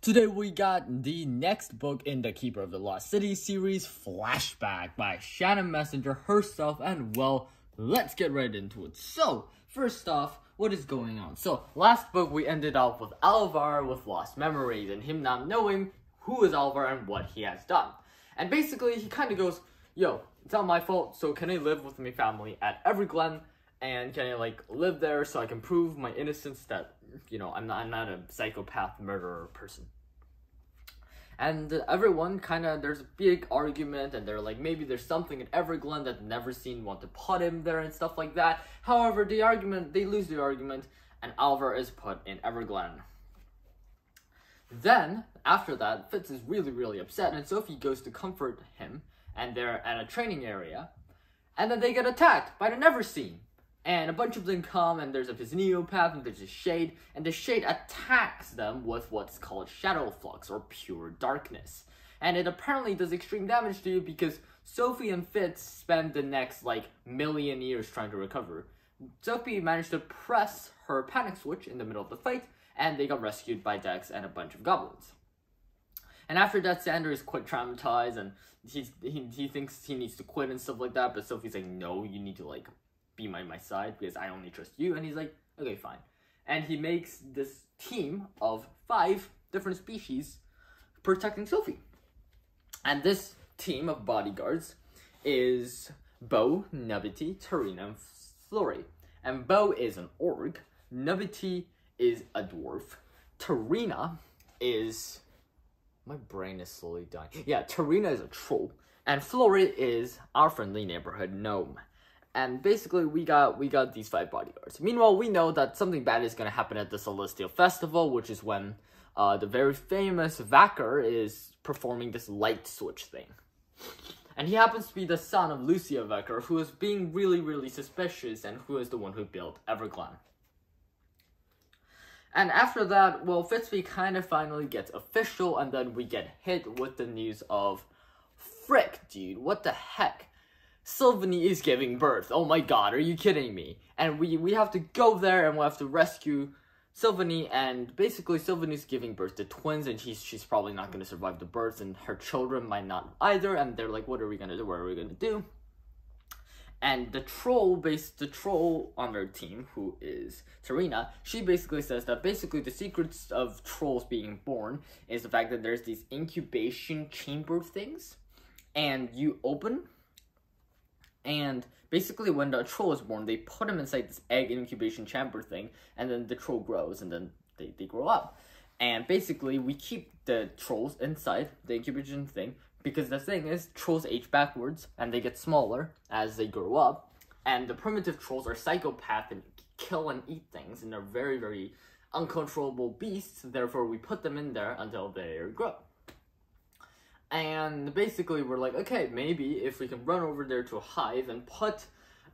Today we got the next book in the Keeper of the Lost City series, Flashback by Shannon Messenger herself, and well, let's get right into it. So, first off, what is going on? So, last book we ended off with Alvar with lost memories and him not knowing who is Alvar and what he has done. And basically, he kind of goes, yo, it's not my fault, so can I live with my family at Everglen? And can I, like, live there so I can prove my innocence that, you know, I'm not, I'm not a psychopath murderer person? And everyone kind of, there's a big argument, and they're like, maybe there's something in Everglen that Neverseen want to put him there and stuff like that. However, the argument, they lose the argument, and Alvar is put in Everglen. Then, after that, Fitz is really, really upset, and Sophie goes to comfort him, and they're at a training area, and then they get attacked by the Never Neverseen. And a bunch of them come, and there's a Neopath, and there's a Shade, and the Shade attacks them with what's called Shadow Flux, or Pure Darkness. And it apparently does extreme damage to you because Sophie and Fitz spend the next, like, million years trying to recover. Sophie managed to press her panic switch in the middle of the fight, and they got rescued by Dex and a bunch of goblins. And after that, Sandor is quite traumatized, and he's, he, he thinks he needs to quit and stuff like that, but Sophie's like, no, you need to, like, be by my side because I only trust you. And he's like, okay, fine. And he makes this team of five different species protecting Sophie. And this team of bodyguards is Bo, Nubiti, Tarina, and Flori. And Bo is an orc, Nubiti is a dwarf, Tarina is... My brain is slowly dying. Yeah, Tarina is a troll, and Flori is our friendly neighborhood gnome and basically we got we got these five bodyguards. Meanwhile, we know that something bad is gonna happen at the Celestial Festival, which is when uh, the very famous Vacker is performing this light switch thing. And he happens to be the son of Lucia Vacker, who is being really, really suspicious and who is the one who built Everglen. And after that, well, Fitzphie kind of finally gets official, and then we get hit with the news of, frick, dude, what the heck? Silveny is giving birth. Oh my god, are you kidding me? And we, we have to go there and we have to rescue Silveny and basically Silveny's giving birth to twins and she's she's probably not gonna survive the birth and her children might not either and they're like, what are we gonna do? What are we gonna do? And the troll based the troll on their team, who is Tarina, she basically says that basically the secrets of trolls being born is the fact that there's these incubation chamber things and you open and basically, when the troll is born, they put him inside this egg incubation chamber thing, and then the troll grows, and then they, they grow up. And basically, we keep the trolls inside the incubation thing because the thing is, trolls age backwards and they get smaller as they grow up. And the primitive trolls are psychopath and kill and eat things, and they're very, very uncontrollable beasts. Therefore, we put them in there until they grow. And basically, we're like, okay, maybe if we can run over there to a hive and put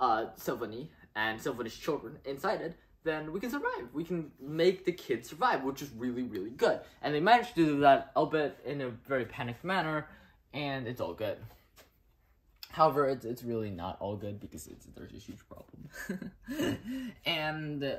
uh, Silveny and Silveny's children inside it, then we can survive. We can make the kids survive, which is really, really good. And they managed to do that, albeit in a very panicked manner, and it's all good. However, it's, it's really not all good because it's, there's a huge problem. and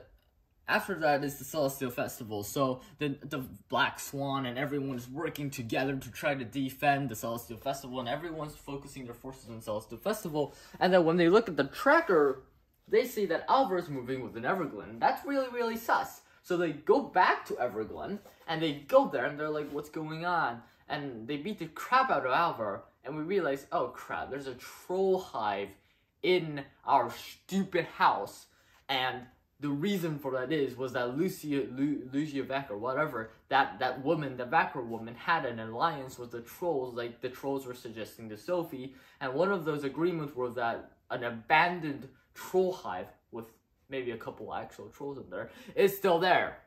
after that is the Celestial Festival, so the, the Black Swan and everyone is working together to try to defend the Celestial Festival, and everyone's focusing their forces on the Celestial Festival, and then when they look at the tracker, they see that Alvar is moving with an Everglen. That's really, really sus. So they go back to Everglen, and they go there, and they're like, what's going on? And they beat the crap out of Alvar, and we realize, oh crap, there's a troll hive in our stupid house, and the reason for that is was that Lucia Lu, Lucia Vacker, whatever that that woman, the Vacker woman, had an alliance with the trolls. Like the trolls were suggesting to Sophie, and one of those agreements was that an abandoned troll hive with maybe a couple actual trolls in there is still there.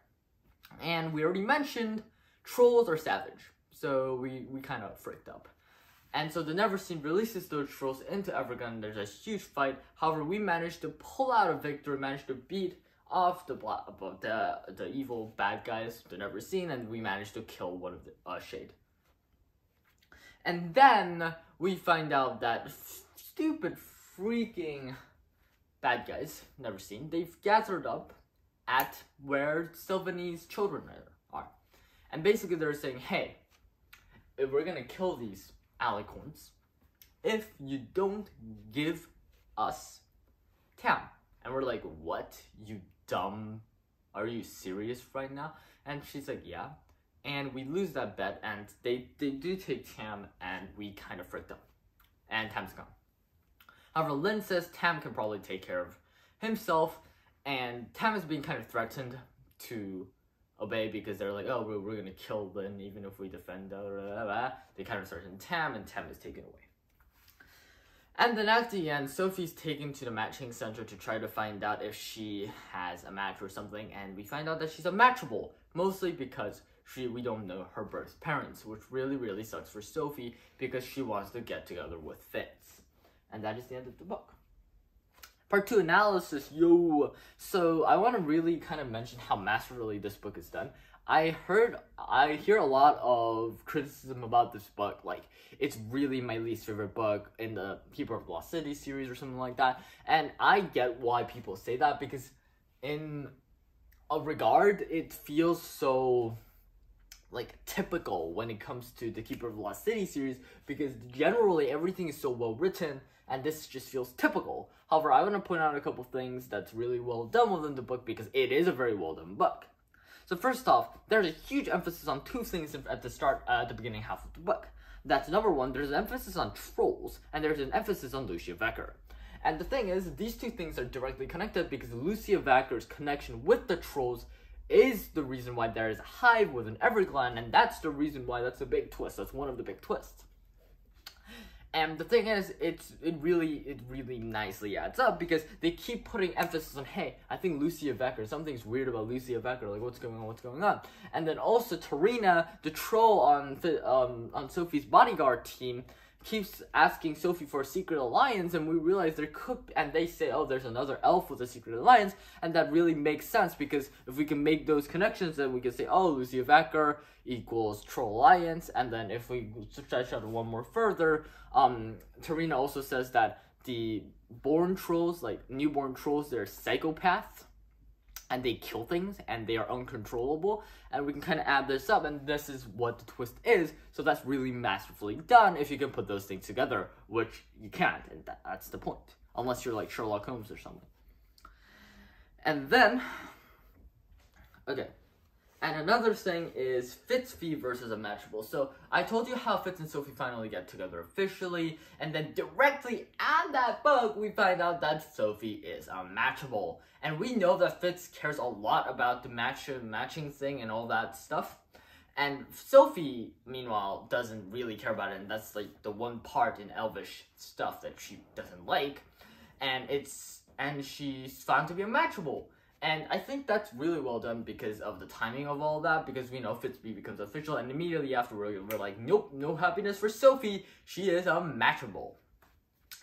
And we already mentioned trolls are savage, so we we kind of freaked up. And so the Neverseen releases those trolls into Everglen. There's a huge fight. However, we managed to pull out a victory, managed to beat off the black, the the evil bad guys they're Neverseen, and we managed to kill one of the uh, Shade. And then we find out that stupid freaking bad guys Neverseen They've gathered up at where Silveny's children are. And basically, they're saying, hey, if we're gonna kill these alicorns, if you don't give us Tam. And we're like, what? You dumb. Are you serious right now? And she's like, yeah. And we lose that bet, and they, they do take Tam, and we kind of freaked out. And Tam's gone. However, Linh says Tam can probably take care of himself, and Tam is being kind of threatened to obey because they're like, oh, we're, we're gonna kill Linh even if we defend. Blah, blah, blah, They kind of threaten Tam, and Tam is taken away. And then at the end, Sophie's taken to the matching center to try to find out if she has a match or something, and we find out that she's unmatchable, mostly because she we don't know her birth parents, which really really sucks for Sophie because she wants to get together with Fitz. And that is the end of the book. Part 2 analysis, yo! So I want to really kind of mention how masterfully this book is done. I heard, I hear a lot of criticism about this book. Like, it's really my least favorite book in the Keeper of Lost City series or something like that. And I get why people say that because, in a regard, it feels so like typical when it comes to the Keeper of the Lost City series because generally everything is so well written and this just feels typical. However, I want to point out a couple things that's really well done within the book because it is a very well done book. So first off, there's a huge emphasis on two things at the start, uh, at the beginning half of the book. That's number one, there's an emphasis on trolls, and there's an emphasis on Lucia Vacker. And the thing is, these two things are directly connected because Lucia Vacker's connection with the trolls is the reason why there is a hive within Everglen, and that's the reason why that's a big twist. That's one of the big twists. And the thing is, it's it really it really nicely adds up because they keep putting emphasis on, hey, I think Lucia Vacker, something's weird about Lucia Vacker, like what's going on, what's going on. And then also Tarina, the troll on um on Sophie's bodyguard team, keeps asking Sophie for a secret alliance, and we realize there could, and they say, oh, there's another elf with a secret alliance, and that really makes sense because if we can make those connections, then we can say, oh, Lucia Vacker equals Troll Alliance, and then if we stretch out one more further, um, Tarina also says that the born trolls, like newborn trolls, they're psychopaths and they kill things and they are uncontrollable and we can kind of add this up and this is what the twist is so that's really masterfully done if you can put those things together which you can't and that, that's the point unless you're like sherlock holmes or something. And then okay and another thing is Fitzphie versus Unmatchable. So I told you how Fitz and Sophie finally get together officially, and then directly at that book, we find out that Sophie is unmatchable. And we know that Fitz cares a lot about the match matching thing and all that stuff. And Sophie, meanwhile, doesn't really care about it, and that's like the one part in Elvish stuff that she doesn't like. And it's and she's found to be unmatchable. And I think that's really well done because of the timing of all that, because we know Fitzphie becomes official, and immediately after we're, we're like, nope, no happiness for Sophie, she is unmatchable.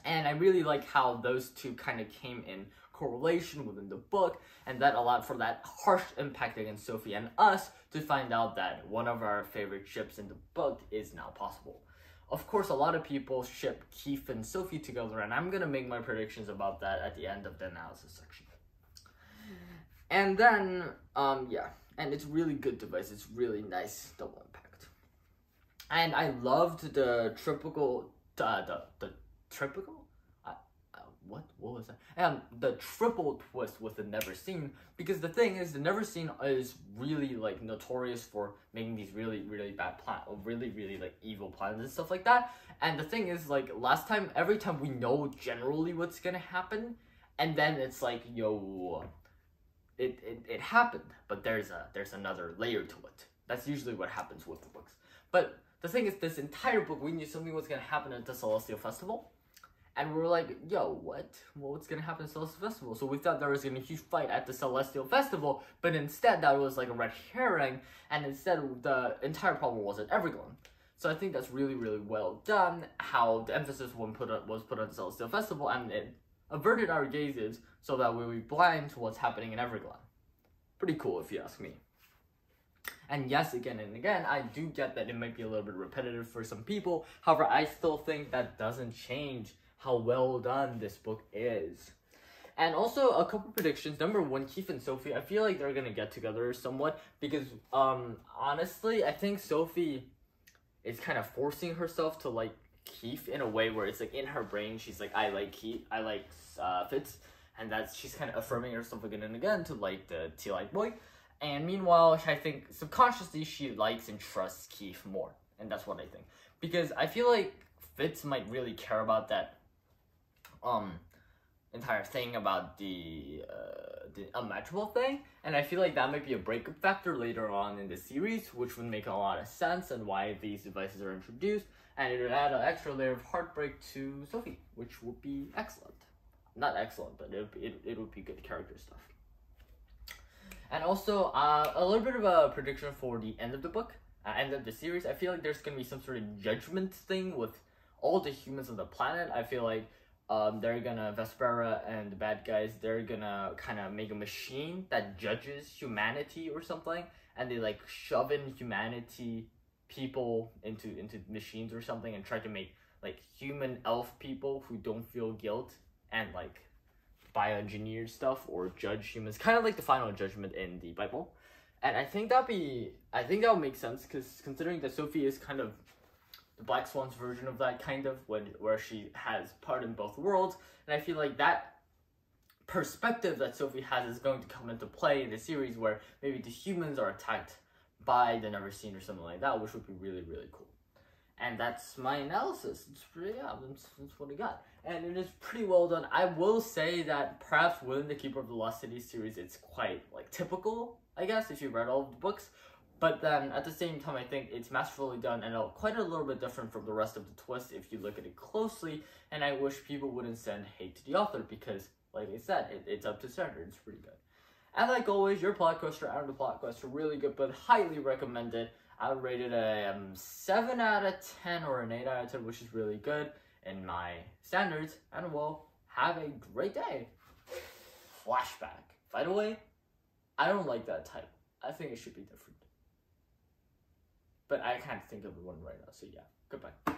And I really like how those two kind of came in correlation within the book, and that allowed for that harsh impact against Sophie and us to find out that one of our favorite ships in the book is now possible. Of course, a lot of people ship Keefe and Sophie together, and I'm gonna make my predictions about that at the end of the analysis section. And then, um, yeah, and it's really good device. It's really nice double impact. And I loved the triple, uh, the the triple, uh, what what was that? And the triple twist with the Neverseen because the thing is, the Neverseen is really like notorious for making these really really bad plan, or really really like evil plans and stuff like that. And the thing is, like last time, every time we know generally what's gonna happen, and then it's like yo it, it, it happened, but there's a there's another layer to it. That's usually what happens with the books. But the thing is, this entire book, we knew something was gonna happen at the Celestial Festival, and we were like, "Yo, what? Well, what's gonna happen at the Celestial Festival?" So we thought there was gonna be a huge fight at the Celestial Festival, but instead that was like a red herring, and instead the entire problem was at Everglen. So I think that's really, really well done. How the emphasis was put on, was put on the Celestial Festival, and it averted our gazes so that we be blind to what's happening in Everglen. Pretty cool if you ask me. And yes, again and again, I do get that it might be a little bit repetitive for some people. However, I still think that doesn't change how well done this book is. and also a couple predictions. Number one, Keefe and Sophie. I feel like they're gonna get together somewhat because, um, honestly, I think Sophie is kind of forcing herself to like Keefe in a way where it's like in her brain, she's like, I like Keefe, I like uh, Fitz, and that's she's kind of affirming herself again and again to like the T like boy. And meanwhile, I think subconsciously she likes and trusts Keefe more, and that's what I think. Because I feel like Fitz might really care about that um entire thing about the uh, the unmatchable thing, and I feel like that might be a breakup factor later on in the series, which would make a lot of sense and why these devices are introduced, and it would add an extra layer of heartbreak to Sophie, which would be excellent. Not excellent, but it it, it would be good character stuff. And also, uh, a little bit of a prediction for the end of the book, uh, end of the series. I feel like there's gonna be some sort of judgment thing with all the humans on the planet. I feel like um, they're gonna Vespera and the bad guys. They're gonna kind of make a machine that judges humanity or something, and they like shove in humanity people into into machines or something, and try to make like human elf people who don't feel guilt and like bioengineered stuff or judge humans, kind of like the final judgment in the Bible. And I think that'd be, I think that would make sense because considering that Sophie is kind of the Black Swan's version of that kind of when where she has part in both worlds, and I feel like that perspective that Sophie has is going to come into play in the series where maybe the humans are attacked by the Neverseen or something like that, which would be really really cool. And that's my analysis. It's pretty yeah, that's, that's what I got, and it is pretty well done. I will say that perhaps within the Keeper of the Lost City series, it's quite like typical, I guess, if you read all the books but then at the same time, I think it's masterfully done and quite a little bit different from the rest of the twist if you look at it closely. And I wish people wouldn't send hate to the author because, like I said, it, it's up to standard. It's pretty good. And like always, your plot coaster and the plot quest are really good, but highly recommended. I would rate it a um, 7 out of 10 or an 8 out of 10, which is really good in my standards. And well, have a great day. Flashback. By the way, I don't like that type. I think it should be different but I can't think of one right now. So yeah, goodbye.